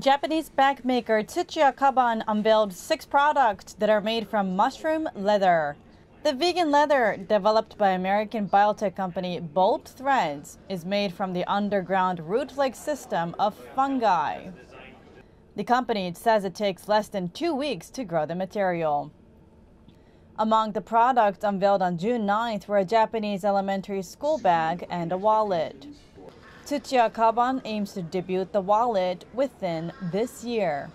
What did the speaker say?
Japanese bag maker Tsuchiya Kaban unveiled six products that are made from mushroom leather. The vegan leather, developed by American biotech company Bolt Threads, is made from the underground root-like system of fungi. The company says it takes less than two weeks to grow the material. Among the products unveiled on June 9th were a Japanese elementary school bag and a wallet. Tsuchiya Kaban aims to debut the wallet within this year.